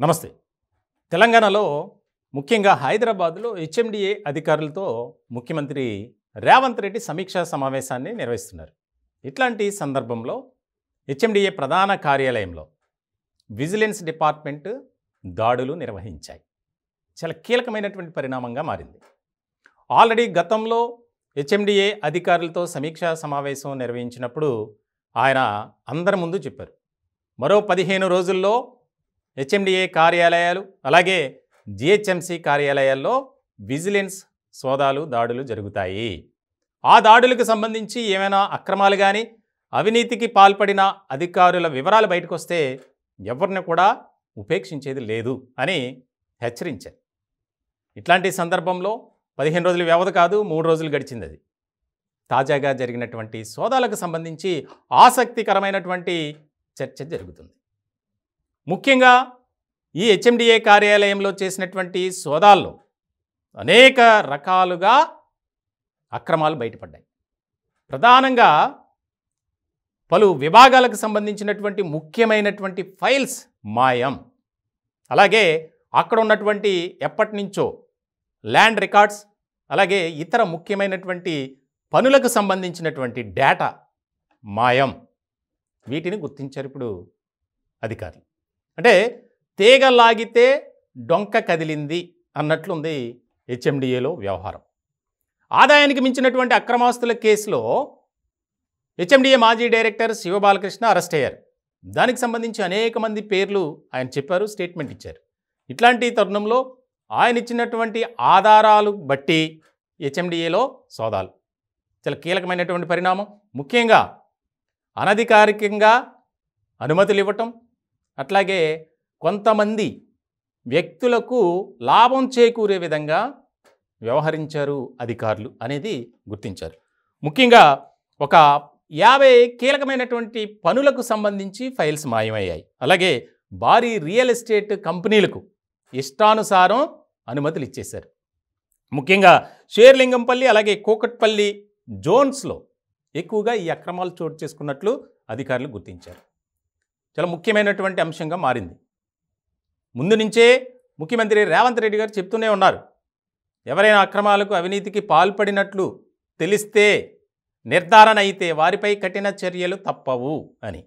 నమస్తే. తెలంగాణలో ముఖ్యంగా హైదరాబాద్లో హెచ్ఎండిఏ అధికారులతో ముఖ్యమంత్రి రేవంత్ రెడ్డి సమీక్షా సమావేశాన్ని నిర్వహిస్తున్నారు. ఇట్లాంటి సందర్భంలో హెచ్ఎండిఏ ప్రధాన కార్యాలయంలో విజిలెన్స్ డిపార్ట్మెంట్ దాడులు నిర్వహించాయి. చాలా కీలకమైనటువంటి పరిణామంగా మారింది. ఆల్రెడీ గతంలో హెచ్ఎండిఏ అధికారులతో సమీక్షా సమావేశం నిర్వహించినప్పుడు ఆయన అందరి ముందు చెప్పారు. మరో పదిహేను రోజుల్లో హెచ్ఎండిఏ కార్యాలయాలు అలాగే జిహెచ్ఎంసి కార్యాలయాల్లో విజిలెన్స్ సోదాలు దాడులు జరుగుతాయి. ఆ దాడులకు సంబంధించి ఏమైనా అక్రమాలు కానీ అవినీతికి పాల్పడిన అధికారుల వివరాలు బయటకు వస్తే ఎవరిని కూడా ఉపేక్షించేది లేదు అని హెచ్చరించారు. ఇట్లాంటి సందర్భంలో పదిహేను రోజుల వ్యవధి కాదు మూడు రోజులు గడిచింది అది. తాజాగా జరిగినటువంటి సోదాలకు సంబంధించి ఆసక్తికరమైనటువంటి చర్చ జరుగుతుంది. ముఖ్యంగా ఈ హెచ్ఎండిఏ కార్యాలయంలో చేసినటువంటి సోదాల్లో అనేక రకాలుగా అక్రమాలు బయటపడ్డాయి. ప్రధానంగా పలు విభాగాలకు సంబంధించినటువంటి ముఖ్యమైనటువంటి ఫైల్స్ మాయం. అలాగే అక్కడ ఉన్నటువంటి ఎప్పటి నుంచో ల్యాండ్ రికార్డ్స్ అలాగే ఇతర ముఖ్యమైనటువంటి పనులకు సంబంధించినటువంటి డేటా మాయం. వీటిని గుర్తించారు ఇప్పుడు అధికారులు అంటే తీగ లాగితే డొంక కదిలింది అన్నట్లుంది హెచ్ఎండిఏలో వ్యవహారం. ఆదాయానికి మించినటువంటి అక్రమాస్తుల కేసులో హెచ్ఎండిఏ మాజీ డైరెక్టర్ శివబాలకృష్ణ అరెస్ట్ అయ్యారు. దానికి సంబంధించి అనేక మంది పేర్లు ఆయన చెప్పారు స్టేట్మెంట్ ఇచ్చారు. ఇట్లాంటి తరుణంలో ఆయన ఇచ్చినటువంటి ఆధారాలు బట్టి హెచ్ఎండిఏలో సోదాలు. చాలా కీలకమైనటువంటి పరిణామం. ముఖ్యంగా అనధికారికంగా అనుమతులు ఇవ్వటం అట్లాగే కొంతమంది వ్యక్తులకు లాభం చేకూరే విధంగా వ్యవహరించారు అధికారులు అనేది గుర్తించారు. ముఖ్యంగా ఒక యాభై కీలకమైనటువంటి పనులకు సంబంధించి ఫైల్స్ మాయమయ్యాయి. అలాగే భారీ రియల్ ఎస్టేట్ కంపెనీలకు ఇష్టానుసారం అనుమతులు ఇచ్చేశారు. ముఖ్యంగా షేర్లింగంపల్లి అలాగే కోకట్పల్లి జోన్స్లో ఎక్కువగా ఈ అక్రమాలు చోటు చేసుకున్నట్లు అధికారులు గుర్తించారు. చాలా ముఖ్యమైనటువంటి అంశంగా మారింది. ముందు నుంచే ముఖ్యమంత్రి రేవంత్ రెడ్డి గారు చెప్తూనే ఉన్నారు. ఎవరైనా అక్రమాలకు అవినీతికి పాల్పడినట్లు తెలిస్తే నిర్ధారణ అయితే వారిపై కఠిన చర్యలు తప్పవు అని.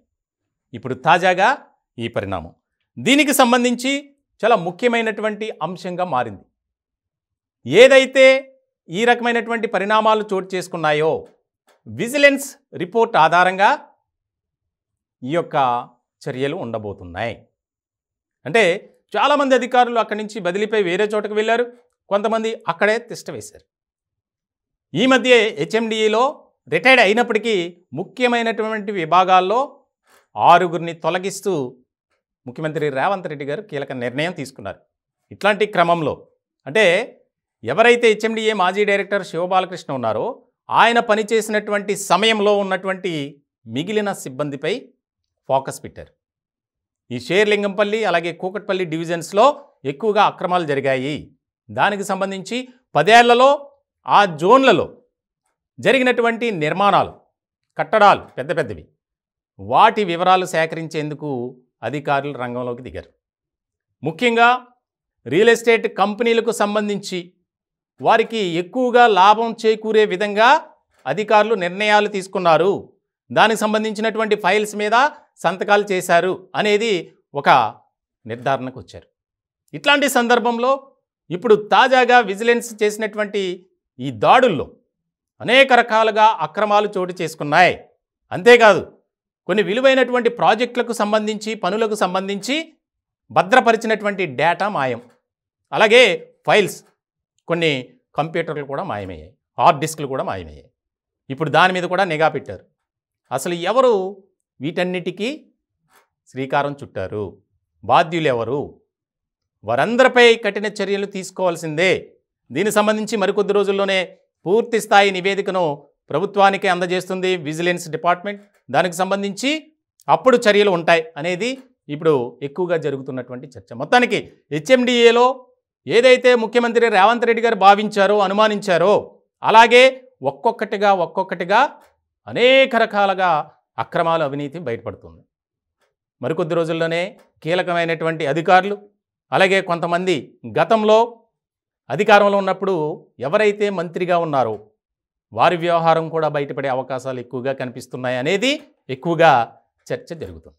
ఇప్పుడు తాజాగా ఈ పరిణామం. దీనికి సంబంధించి చాలా ముఖ్యమైనటువంటి అంశంగా మారింది. ఏదైతే ఈ రకమైనటువంటి పరిణామాలు చోటు చేసుకున్నాయో విజిలెన్స్ రిపోర్ట్ ఆధారంగా ఈ యొక్క చర్యలు ఉండబోతున్నాయి. అంటే చాలామంది అధికారులు అక్కడి నుంచి బదిలీపై వేరే చోటకు వెళ్ళారు. కొంతమంది అక్కడే తిష్ట వేశారు. ఈ మధ్య హెచ్ఎండిఈలో రిటైర్డ్ అయినప్పటికీ ముఖ్యమైనటువంటి విభాగాల్లో ఆరుగురిని తొలగిస్తూ ముఖ్యమంత్రి రేవంత్ రెడ్డి గారు కీలక నిర్ణయం తీసుకున్నారు. ఇట్లాంటి క్రమంలో అంటే ఎవరైతే హెచ్ఎండిఏ మాజీ డైరెక్టర్ శివబాలకృష్ణ ఉన్నారో ఆయన పనిచేసినటువంటి సమయంలో ఉన్నటువంటి మిగిలిన సిబ్బందిపై ఫోకస్ పెట్టారు. ఈ షేర్లింగంపల్లి అలాగే కూకట్పల్లి డివిజన్స్లో ఎక్కువగా అక్రమాలు జరిగాయి. దానికి సంబంధించి పదేళ్ళలో ఆ జోన్లలో జరిగినటువంటి నిర్మాణాలు కట్టడాలు పెద్ద పెద్దవి. వాటి వివరాలు సేకరించేందుకు అధికారులు రంగంలోకి దిగారు. ముఖ్యంగా రియల్ ఎస్టేట్ కంపెనీలకు సంబంధించి వారికి ఎక్కువగా లాభం చేకూరే విధంగా అధికారులు నిర్ణయాలు తీసుకున్నారు. దానికి సంబంధించినటువంటి ఫైల్స్ మీద సంతకాలు చేశారు అనేది ఒక నిర్ధారణకు వచ్చారు ఇట్లాంటి సందర్భంలో ఇప్పుడు తాజాగా విజిలెన్స్ చేసినటువంటి ఈ దాడుల్లో అనేక రకాలుగా అక్రమాలు చోటు చేసుకున్నాయి. అంతేకాదు కొన్ని విలువైనటువంటి ప్రాజెక్టులకు సంబంధించి పనులకు సంబంధించి భద్రపరిచినటువంటి డేటా మాయం. అలాగే ఫైల్స్ కొన్ని కంప్యూటర్లు కూడా మాయమయ్యాయి. హార్డ్ డిస్క్లు కూడా మాయమయ్యాయి. ఇప్పుడు దాని మీద కూడా నిఘా పెట్టారు. అసలు ఎవరు వీటన్నిటికీ శ్రీకారం చుట్టారు. బాధ్యులు ఎవరు వారందరిపై కఠిన చర్యలు తీసుకోవాల్సిందే. దీనికి సంబంధించి మరికొద్ది రోజుల్లోనే పూర్తి స్థాయి నివేదికను ప్రభుత్వానికి అందజేస్తుంది విజిలెన్స్ డిపార్ట్మెంట్. దానికి సంబంధించి అప్పుడు చర్యలు ఉంటాయి అనేది ఇప్పుడు ఎక్కువగా జరుగుతున్నటువంటి చర్చ. మొత్తానికి హెచ్ఎండిఏలో ఏదైతే ముఖ్యమంత్రి రేవంత్ రెడ్డి గారు భావించారో అనుమానించారో అలాగే ఒక్కొక్కటిగా ఒక్కొక్కటిగా అనేక రకాలుగా అక్రమాలు అవినీతి బయటపడుతుంది. మరికొద్ది రోజుల్లోనే కీలకమైనటువంటి అధికారులు అలాగే కొంతమంది గతంలో అధికారంలో ఉన్నప్పుడు ఎవరైతే మంత్రిగా ఉన్నారో వారి వ్యవహారం కూడా బయటపడే అవకాశాలు ఎక్కువగా కనిపిస్తున్నాయి అనేది ఎక్కువగా చర్చ జరుగుతుంది.